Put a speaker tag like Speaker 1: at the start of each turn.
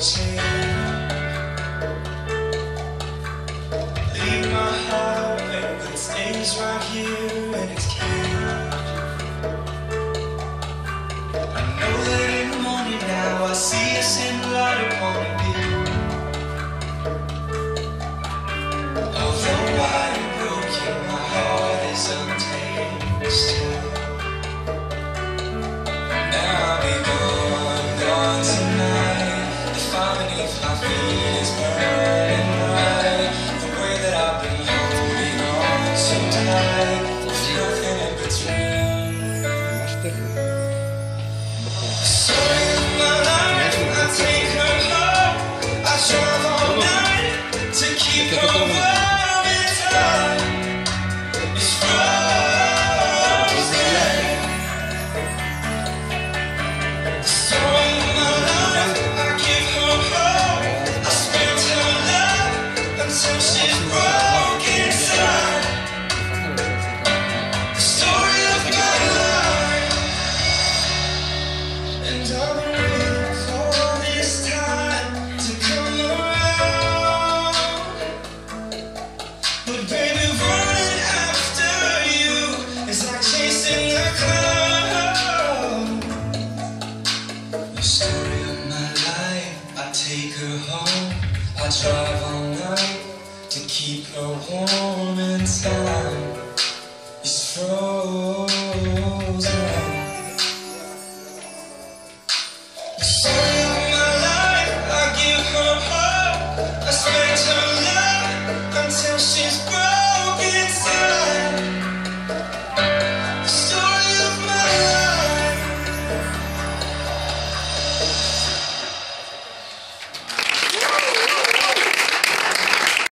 Speaker 1: tears. Leave my heart and things right here and it's cute. home. I drive all night to keep her warm in time. It's frozen.